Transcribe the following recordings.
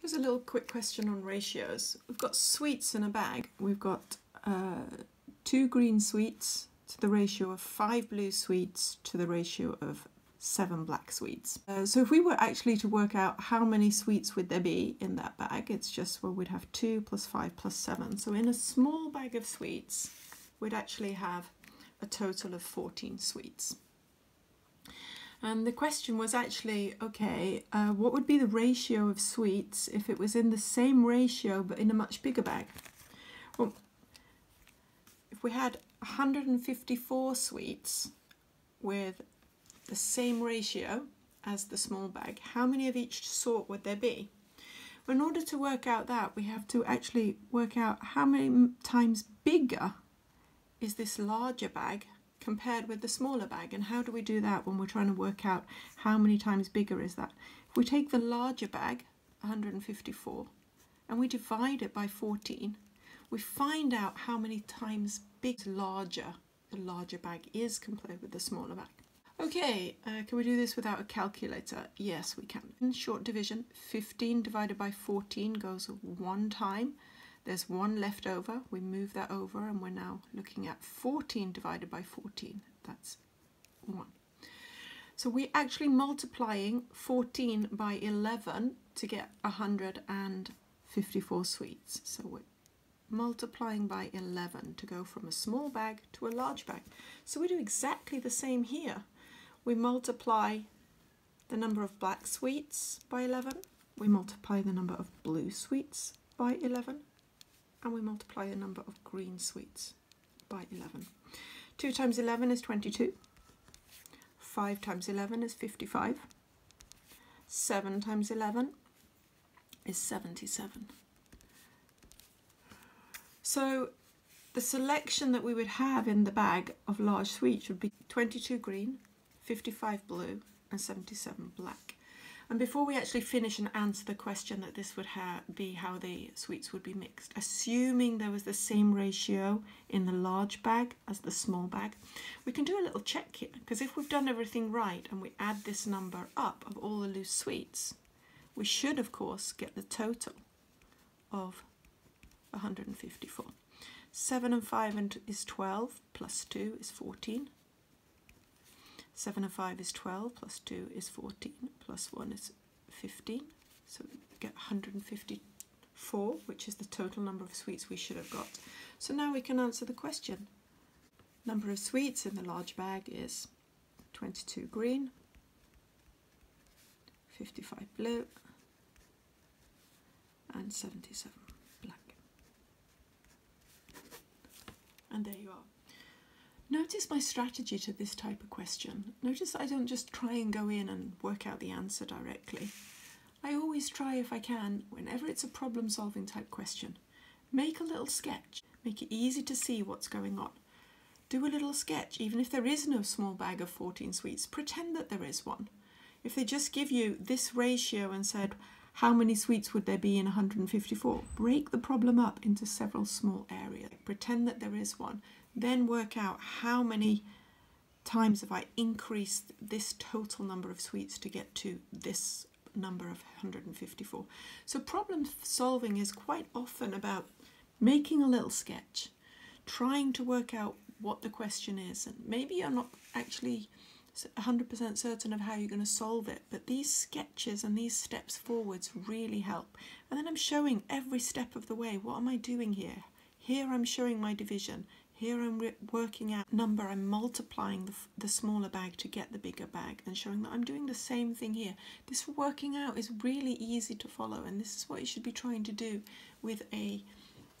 Here's a little quick question on ratios. We've got sweets in a bag. We've got uh, two green sweets to the ratio of five blue sweets to the ratio of seven black sweets. Uh, so if we were actually to work out how many sweets would there be in that bag, it's just, well, we'd have two plus five plus seven. So in a small bag of sweets, we'd actually have a total of 14 sweets. And the question was actually, okay, uh, what would be the ratio of sweets if it was in the same ratio but in a much bigger bag? Well, if we had 154 sweets with the same ratio as the small bag, how many of each sort would there be? Well, in order to work out that, we have to actually work out how many times bigger is this larger bag compared with the smaller bag. And how do we do that when we're trying to work out how many times bigger is that? If we take the larger bag, 154, and we divide it by 14, we find out how many times big larger the larger bag is compared with the smaller bag. Okay, uh, can we do this without a calculator? Yes, we can. In short division, 15 divided by 14 goes one time. There's one left over. We move that over and we're now looking at 14 divided by 14. That's 1. So we're actually multiplying 14 by 11 to get 154 sweets. So we're multiplying by 11 to go from a small bag to a large bag. So we do exactly the same here. We multiply the number of black sweets by 11. We multiply the number of blue sweets by 11 and we multiply the number of green sweets by 11. 2 times 11 is 22. 5 times 11 is 55. 7 times 11 is 77. So the selection that we would have in the bag of large sweets would be 22 green, 55 blue and 77 black. And before we actually finish and answer the question that this would be how the sweets would be mixed, assuming there was the same ratio in the large bag as the small bag, we can do a little check here because if we've done everything right and we add this number up of all the loose sweets, we should of course get the total of 154. 7 and 5 is 12 plus 2 is 14 7 and 5 is 12, plus 2 is 14, plus 1 is 15. So we get 154, which is the total number of sweets we should have got. So now we can answer the question. Number of sweets in the large bag is 22 green, 55 blue, and 77 black. And there you are. Notice my strategy to this type of question. Notice I don't just try and go in and work out the answer directly. I always try, if I can, whenever it's a problem solving type question, make a little sketch. Make it easy to see what's going on. Do a little sketch, even if there is no small bag of 14 sweets, pretend that there is one. If they just give you this ratio and said, how many sweets would there be in 154? Break the problem up into several small areas. Pretend that there is one then work out how many times have I increased this total number of sweets to get to this number of 154. So problem solving is quite often about making a little sketch, trying to work out what the question is, and maybe you're not actually 100% certain of how you're going to solve it, but these sketches and these steps forwards really help. And then I'm showing every step of the way, what am I doing here? Here I'm showing my division, here I'm working out number, I'm multiplying the, the smaller bag to get the bigger bag and showing that I'm doing the same thing here. This working out is really easy to follow and this is what you should be trying to do with a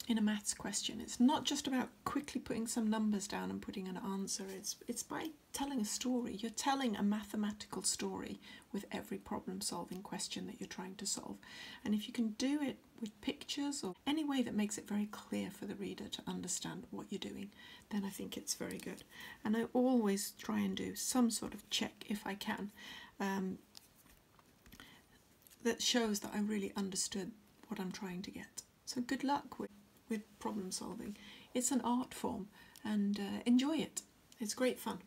in a maths question. It's not just about quickly putting some numbers down and putting an answer. It's, it's by telling a story. You're telling a mathematical story with every problem solving question that you're trying to solve. And if you can do it with pictures or any way that makes it very clear for the reader to understand what you're doing, then I think it's very good. And I always try and do some sort of check if I can um, that shows that I really understood what I'm trying to get. So good luck with, with problem solving. It's an art form and uh, enjoy it. It's great fun.